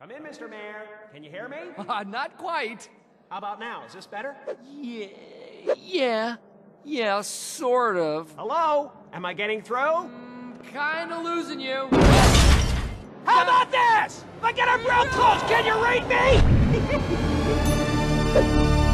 Come in, Mr. Mayor. Can you hear me? Uh, not quite. How about now? Is this better? Yeah, yeah, yeah, sort of. Hello? Am I getting through? Mm, kinda losing you. How about this? If I get up real close, can you read me?